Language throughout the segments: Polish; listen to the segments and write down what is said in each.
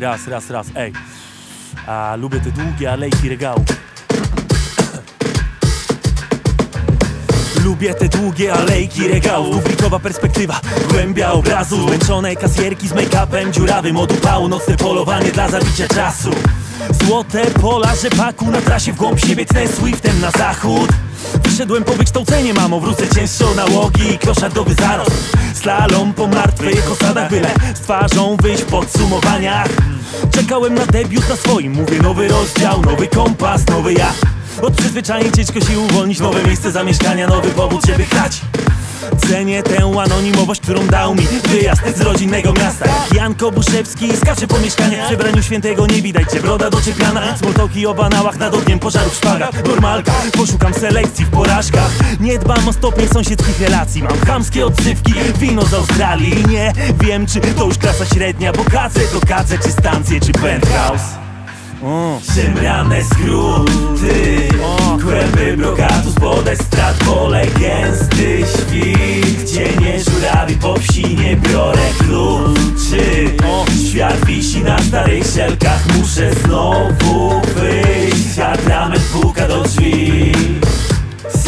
Raz, raz, raz, ej. A, lubię te długie alejki regału. Lubię te długie alejki regałów Publikowa perspektywa, głębia obrazu. Zmęczone kasjerki z make-upem dziurawym. Od upału nocne polowanie dla zabicia czasu. Złote pola rzepaku na trasie w głąb siebie tnę Swiftem na zachód. Wyszedłem po wykształcenie, mamo, wrócę cięższe nałogi. I kroszadowy zarost Slalom po martwych osadach, byle z twarzą wyjść w podsumowaniach Czekałem na debiut na swoim, mówię nowy rozdział, nowy kompas, nowy ja. Od przyzwyczajeń ciężko się uwolnić, nowe miejsce zamieszkania, nowy powód, żeby grać Cenię tę anonimowość, którą dał mi wyjazd z rodzinnego miasta. Jak Jan Kobuszewski skacze po mieszkaniach W przebraniu świętego nie widać cię, broda doczepiana Smoltoki o banałach nad ogniem pożarów w szpagach. Normalka, poszukam selekcji w porażkach. Nie dbam o stopień sąsiedzkich relacji. Mam chamskie odsywki, wino z Australii. Nie wiem czy to już klasa średnia Bo kace to kace, czy stacje, czy penthouse. Szemrane skróty Kłęby brokatu spod strat Pole gęsty świt Cienie żurawi po wsi Nie biorę kluczy. Świat wisi na starych szelkach Muszę znowu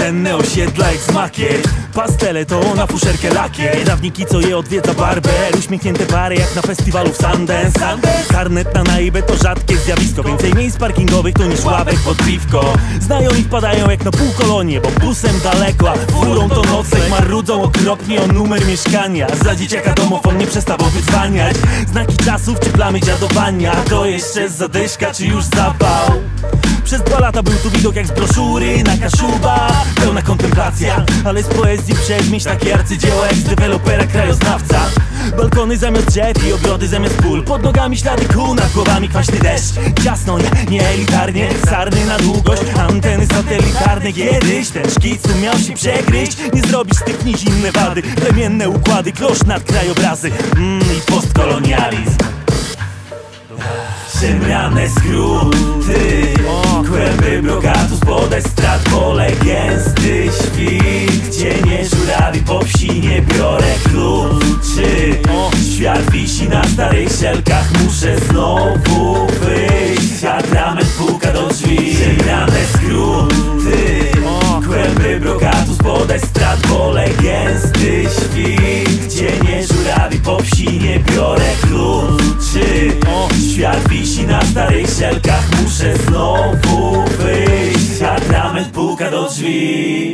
Senne osiedla jak z makiet. Pastele to na fuszerkę lakier Prawniki co je odwiedza barber. Uśmiechnięte pary jak na festiwalu w Sundance. Karnet na naibę to rzadkie zjawisko. Więcej miejsc parkingowych to niż ławek pod piwko. Znajomi wpadają jak na półkolonie Bo busem daleko, a furą to nocleg Marudzą okropnie o numer mieszkania. Za dzieciaka domofon nie przestał wydzwaniać. Znaki czasów czy plamy dziadowania. To jeszcze zadyszka czy już zapał lata był tu widok jak z broszury na Kaszuba. Pełna kontemplacja, ale z poezji przedmieść takie arcydzieła jak z dewelopera krajoznawca. Balkony zamiast drzew i ogrody zamiast pól. Pod nogami ślady kół, nad głowami kwaśny deszcz. Ciasno, nie, nie elitarnie, sarny na długość. Anteny satelitarne kiedyś Ten szkic miał się przegryźć. Nie zrobisz z tych nić inne wady Plemienne układy, klosz nad krajobrazy. Mm, I postkolonializm. Szemrane skróty szelkach Muszę znowu wyjść Atrament puka do drzwi. Szemrane skróty Kłęby brokatu spod strat Pole gęsty świt. Cienie żurawi po wsi Nie biorę kluczy. Świat wisi na starych szelkach Muszę znowu wyjść Atrament puka do drzwi